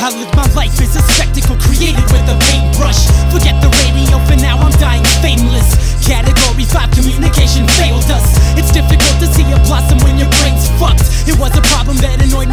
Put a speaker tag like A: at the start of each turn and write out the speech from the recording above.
A: I live my life as a spectacle created with a paintbrush. Forget the radio, for now I'm dying fameless. Category 5 communication failed us. It's difficult to see a blossom when your brain's fucked. It was a problem that annoyed